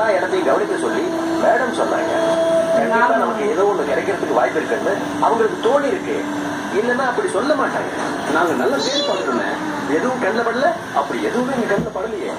எல்லா இடத்தையும் கவனிக்க சொல்லி மேடம் சொன்னாங்க. கண்டிப்பா நமக்கு ஏதோ ஒண்ணு கிடைக்கிறதுக்கு வாய்ப்பு இருக்குன்னு அவங்களுக்கு தோணி இருக்கு. இல்லன்னா அப்படி சொல்ல மாட்டாங்க. நாங்க நல்ல பேர் பார்க்கணுமே எதுவும் கண்ணில் படல அப்படி எதுவுமே எங்க கண்ணில் படலையே.